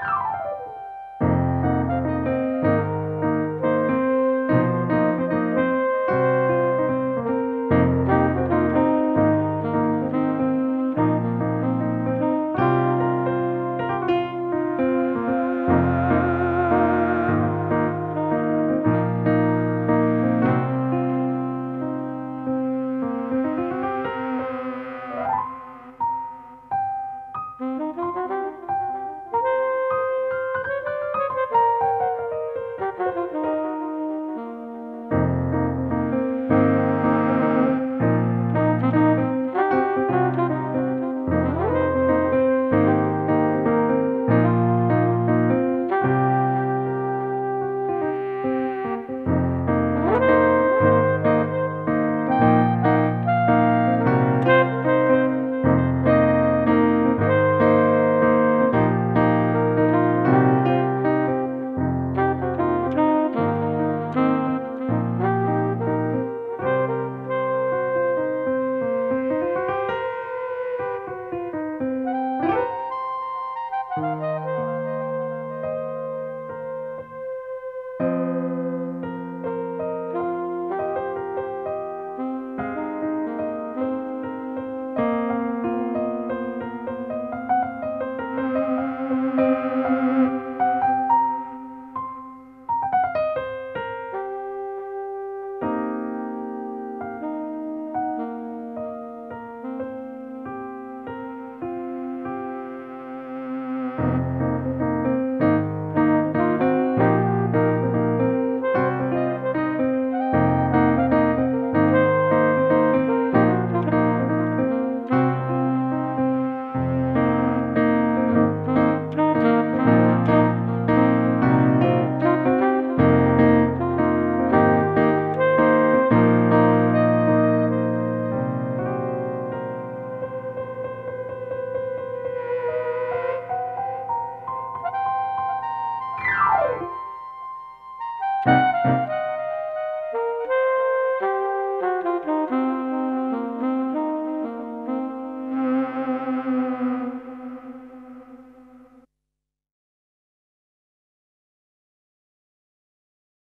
Bye.